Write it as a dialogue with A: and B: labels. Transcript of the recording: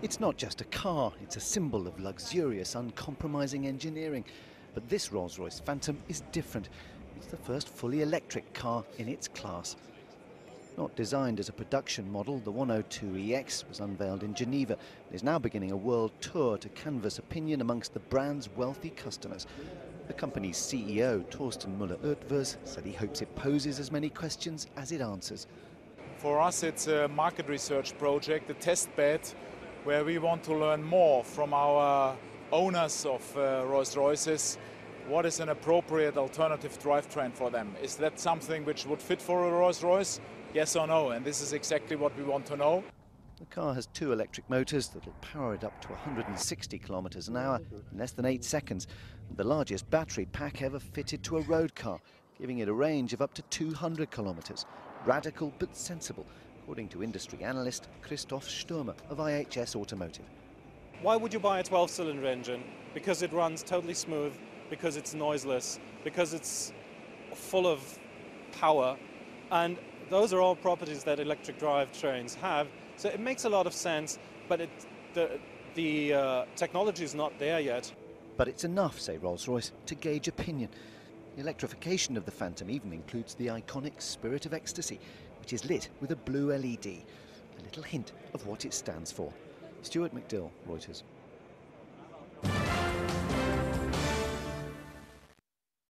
A: It's not just a car, it's a symbol of luxurious, uncompromising engineering. But this Rolls Royce Phantom is different. It's the first fully electric car in its class. Not designed as a production model, the 102EX was unveiled in Geneva and is now beginning a world tour to canvass opinion amongst the brand's wealthy customers. The company's CEO, Torsten Müller-Ötvös, said he hopes it poses as many questions as it answers.
B: For us, it's a market research project, a test bed, where we want to learn more from our owners of uh, Rolls-Royces what is an appropriate alternative drivetrain for them? Is that something which would fit for a Rolls-Royce? Yes or no? And this is exactly what we want to know.
A: The car has two electric motors that'll power it up to 160 kilometres an hour in less than eight seconds. The largest battery pack ever fitted to a road car, giving it a range of up to 200 kilometres. Radical but sensible, according to industry analyst Christoph Stürmer of IHS Automotive.
C: Why would you buy a 12-cylinder engine? Because it runs totally smooth, because it's noiseless, because it's full of power, and those are all properties that electric drive trains have. So it makes a lot of sense, but it, the, the uh, technology is not there yet.
A: But it's enough, say Rolls-Royce, to gauge opinion. The electrification of the Phantom even includes the iconic Spirit of Ecstasy, which is lit with a blue LED, a little hint of what it stands for. Stuart McDill, Reuters.